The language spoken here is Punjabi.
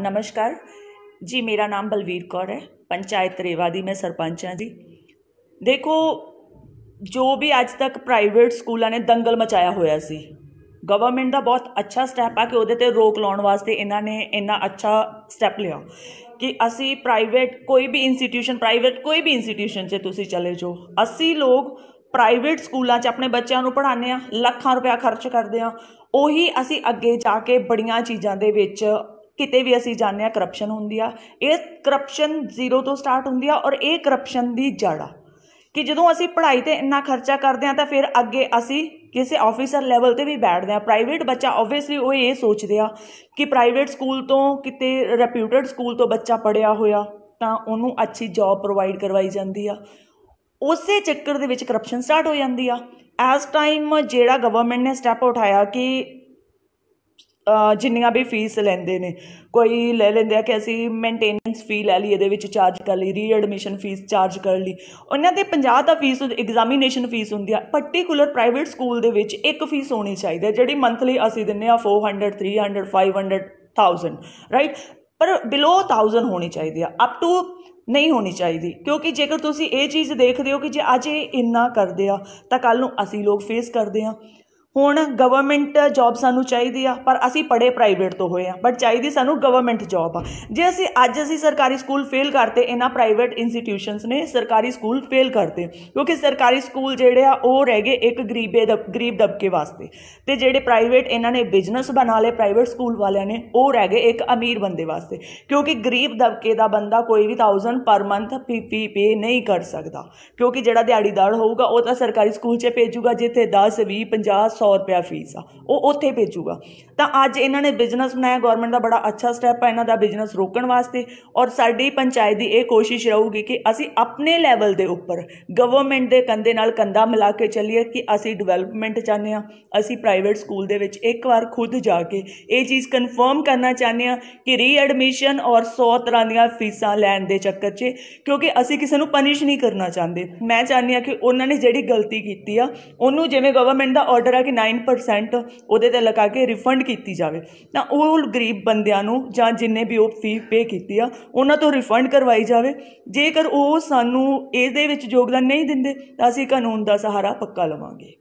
ਨਮਸਕਾਰ। ਜੀ, ਮੇਰਾ ਨਾਮ ਬਲਵੀਰ ਕੌਰ ਹੈ। ਪੰਚਾਇਤ ਰੇਵਾ ਦੀ ਮੈਂ ਸਰਪੰਚ ਹਾਂ ਜੀ। ਦੇਖੋ, ਜੋ ਵੀ ਅੱਜ ਤੱਕ ਪ੍ਰਾਈਵੇਟ ਸਕੂਲਾਂ ਨੇ ਦੰਗਲ ਮਚਾਇਆ ਹੋਇਆ ਸੀ ਗਵਰਨਮੈਂਟ ਦਾ ਬਹੁਤ ਅੱਛਾ ਸਟੈਪ ਆ ਕਿ ਉਹਦੇ ਤੇ ਰੋਕ ਲਾਉਣ ਵਾਸਤੇ ਇਹਨਾਂ ਨੇ ਇੰਨਾ ਅੱਛਾ ਸਟੈਪ ਲਿਆ। ਕਿ ਅਸੀਂ ਪ੍ਰਾਈਵੇਟ ਕੋਈ ਵੀ ਇੰਸਟੀਟਿਊਸ਼ਨ ਪ੍ਰਾਈਵੇਟ ਕੋਈ ਵੀ ਇੰਸਟੀਟਿਊਸ਼ਨ 'ਚ ਤੁਸੀਂ ਚਲੇ ਜਾਓ। ਅਸੀਂ ਲੋਕ ਪ੍ਰਾਈਵੇਟ ਸਕੂਲਾਂ 'ਚ ਆਪਣੇ ਬੱਚਿਆਂ ਨੂੰ ਪੜ੍ਹਾਉਂਦੇ ਆ ਲੱਖਾਂ ਰੁਪਇਆ ਖਰਚ ਕਰਦੇ ਆ ਉਹੀ ਅਸੀਂ ਅੱਗੇ ਜਾ ਕੇ ਬੜੀਆਂ ਚੀਜ਼ਾਂ ਦੇ ਵਿੱਚ ਕਿਤੇ ਵੀ ਅਸੀਂ ਜਾਂਦੇ ਆ ਕਰਪਸ਼ਨ ਹੁੰਦੀ ਆ। ਇਹ ਕਰਪਸ਼ਨ ਜ਼ੀਰੋ ਤੋਂ ਸਟਾਰਟ ਹੁੰਦੀ ਆ ਔਰ ਇਹ ਕਰਪਸ਼ਨ ਦੀ ਜੜ ਆ। ਕਿ ਜਦੋਂ ਅਸੀਂ ਪੜ੍ਹਾਈ ਤੇ ਇੰਨਾ ਖਰਚਾ ਕਰਦੇ ਆ ਤਾਂ ਫਿਰ ਅੱਗੇ ਅਸੀਂ ਕਿਸੇ ਆਫੀਸਰ ਲੈਵਲ ਤੇ ਵੀ ਬੈਠਦੇ ਆ ਪ੍ਰਾਈਵੇਟ ਬੱਚਾ ਆਬਵੀਅਸਲੀ ਉਹ ਇਹ ਸੋਚਦੇ ਆ ਕਿ ਪ੍ਰਾਈਵੇਟ ਸਕੂਲ ਤੋਂ ਕਿਤੇ ਰੈਪਿਊਟਡ ਸਕੂਲ ਤੋਂ ਬੱਚਾ ਪੜਿਆ ਹੋਇਆ ਤਾਂ ਉਹਨੂੰ ਅੱਛੀ ਜੌਬ ਪ੍ਰੋਵਾਈਡ ਕਰਵਾਈ ਜਾਂਦੀ ਆ। ਉਸੇ ਚੱਕਰ ਦੇ ਵਿੱਚ ਕਰਪਸ਼ਨ ਸਟਾਰਟ ਹੋ ਜਾਂਦੀ ਆ। ਐਸ ਟਾਈਮ ਜਿਹੜਾ ਗਵਰਨਮੈਂਟ ਨੇ ਸਟੈਪ ਉਠਾਇਆ ਕਿ ਜਿੰਨੀਆਂ ਵੀ ਫੀਸ ਲੈਂਦੇ ਨੇ। ਕੋਈ ਲੈ ਲੈਂਦੇ ਆ ਕਿ ਅਸੀਂ ਮੇਨਟੇਨੈਂਸ ਫੀ ਲੈ ਲਈ, ਇਹਦੇ ਵਿੱਚ ਚਾਰਜ ਕਰ ਲਈ ਰੀਐਡਮਿਸ਼ਨ ਫੀਸ ਚਾਰਜ ਕਰ ਲਈ। ਉਹਨਾਂ ਦੇ 50 ਦਾ ਫੀਸ ਐਗਜ਼ਾਮੀਨੇਸ਼ਨ ਫੀਸ ਹੁੰਦੀ ਆ। ਪਾਰਟਿਕੂਲਰ ਪ੍ਰਾਈਵੇਟ ਸਕੂਲ ਦੇ ਵਿੱਚ ਇੱਕ ਫੀਸ ਹੋਣੀ ਚਾਹੀਦੀ ਹੈ ਜਿਹੜੀ ਮੰਥਲੀ ਅਸੀਂ ਦਿੰਨੇ ਆ 400 300 500 1000 ਰਾਈਟ ਪਰ ਬਿਲੋ 1000 ਹੋਣੀ ਚਾਹੀਦੀ ਆ ਅਪ ਟੂ ਨਹੀਂ ਹੋਣੀ ਚਾਹੀਦੀ। ਕਿਉਂਕਿ ਜੇਕਰ ਤੁਸੀਂ ਇਹ ਚੀਜ਼ ਦੇਖਦੇ ਹੋ ਕਿ ਜੇ ਅੱਜ ਇਹ ਇੰਨਾ ਕਰਦੇ ਆ, ਤਾਂ ਕੱਲ ਨੂੰ ਅਸੀਂ ਲੋਕ ਫੇਸ ਕਰਦੇ ਆ। ਹੁਣ ਗਵਰਨਮੈਂਟ ਜੌਬ ਸਾਨੂੰ ਚਾਹੀਦੀ ਆ, ਪਰ ਅਸੀਂ ਪੜ੍ਹੇ ਪ੍ਰਾਈਵੇਟ ਤੋਂ ਹੋਏ ਆ ਬਟ ਚਾਹੀਦੀ ਸਾਨੂੰ ਗਵਰਨਮੈਂਟ ਜੌਬ ਆ। ਜੇ ਅਸੀਂ, ਅੱਜ ਅਸੀਂ ਸਰਕਾਰੀ ਸਕੂਲ ਫੇਲ ਕਰਤੇ, ਇਹਨਾਂ ਪ੍ਰਾਈਵੇਟ ਇੰਸਟੀਟਿਊਸ਼ਨਸ ਨੇ ਸਰਕਾਰੀ ਸਕੂਲ ਫੇਲ ਕਰਤੇ, ਕਿਉਂਕਿ ਸਰਕਾਰੀ ਸਕੂਲ ਜਿਹੜੇ ਆ, ਉਹ ਰਹਿ ਗਏ ਇੱਕ ਗਰੀਬੇ ਦਬ ਗਰੀਬ ਦਬਕੇ ਵਾਸਤੇ। ਤੇ ਜਿਹੜੇ ਪ੍ਰਾਈਵੇਟ ਇਹਨਾਂ ਨੇ ਬਿਜ਼ਨਸ ਬਣਾ ਲਏ ਪ੍ਰਾਈਵੇਟ ਸਕੂਲ ਵਾਲਿਆਂ ਨੇ, ਉਹ ਰਹਿ ਗਏ ਇੱਕ ਅਮੀਰ ਬੰਦੇ ਵਾਸਤੇ। ਕਿਉਂਕਿ ਗਰੀਬ ਦਬਕੇ ਦਾ ਬੰਦਾ ਕੋਈ ਵੀ 1000 ਪਰ ਮੰਥ ਫੀ ਪੇ ਨਹੀਂ ਕਰ ਸਕਦਾ। ਕਿਉਂਕਿ ਜਿਹੜਾ ਦਿਹਾੜੀਦਾਰ ਹੋਊਗਾ, ਉਹ ਤਾਂ ਸਰਕਾਰੀ ਸਕੂਲ 'ਚ ਭੇਜੂਗਾ, ਜਿੱਥੇ 10 20 50 100 ਰੁਪਿਆ ਫੀਸ ਆ। ਉਹ ਉੱਥੇ ਭੇਜੂਗਾ। ਤਾਂ ਅੱਜ ਇਹਨਾਂ ਨੇ ਬਿਜ਼ਨਸ ਬਣਾਇਆ। ਗਵਰਨਮੈਂਟ ਦਾ ਬੜਾ ਅੱਛਾ ਸਟੈਪ ਆ ਇਹਨਾਂ ਦਾ ਬਿਜ਼ਨਸ ਰੋਕਣ ਵਾਸਤੇ। ਔਰ ਸਾਡੀ ਪੰਚਾਇਤ ਦੀ ਇਹ ਕੋਸ਼ਿਸ਼ ਰਹੂਗੀ ਕਿ ਅਸੀਂ ਆਪਣੇ ਲੈਵਲ ਦੇ ਉੱਪਰ ਗਵਰਨਮੈਂਟ ਦੇ ਕੰਧੇ ਨਾਲ ਕੰਧਾ ਮਿਲਾ ਕੇ ਚੱਲੀਏ ਕਿ ਅਸੀਂ ਡਿਵੈਲਪਮੈਂਟ ਚਾਹੁੰਦੇ ਆ ਅਸੀਂ ਪ੍ਰਾਈਵੇਟ ਸਕੂਲ ਦੇ ਵਿੱਚ ਇੱਕ ਵਾਰ ਖੁਦ ਜਾ ਕੇ ਇਹ ਚੀਜ਼ ਕਨਫਰਮ ਕਰਨਾ ਚਾਹੁੰਦੇ ਆ ਕਿ ਰੀਐਡਮਿਸ਼ਨ ਔਰ 100 ਤਰ੍ਹਾਂ ਦੀਆਂ ਫੀਸਾਂ ਲੈਣ ਦੇ ਚੱਕਰ 'ਚ, ਕਿਉਂਕਿ ਅਸੀਂ ਕਿਸੇ ਨੂੰ ਪਨਿਸ਼ ਨਹੀਂ ਕਰਨਾ ਚਾਹੁੰਦੇ। ਮੈਂ ਚਾਹੁੰਦੀ ਆ ਕਿ ਉਹਨਾਂ ਨੇ ਜਿਹੜੀ ਗਲਤੀ ਕੀਤੀ ਆ, ਉਹਨੂੰ ਜਿਵੇਂ ਗਵਰਨਮੈਂਟ ਦਾ ਆਰਡਰ ਆ ਕਿ 9% ਉਹਦੇ ਤੇ ਲਗਾ ਕੇ ਰਿਫੰਡ ਕੀਤੀ ਜਾਵੇ। ਤਾਂ ਉਹ ਗਰੀਬ ਬੰਦਿਆਂ ਨੂੰ ਜਾਂ ਜਿੰਨੇ ਵੀ ਉਹ ਫੀ ਪੇ ਕੀਤੀ ਆ, ਉਹਨਾਂ ਤੋਂ ਰਿਫੰਡ ਕਰਵਾਈ ਜਾਵੇ। ਜੇਕਰ ਉਹ ਸਾਨੂੰ ਇਹਦੇ ਵਿੱਚ ਯੋਗਦਾਨ ਨਹੀਂ ਦਿੰਦੇ, ਤਾਂ ਅਸੀਂ ਕਾਨੂੰਨ ਦਾ ਸਹਾਰਾ ਪੱਕਾ ਲਵਾਂਗੇ।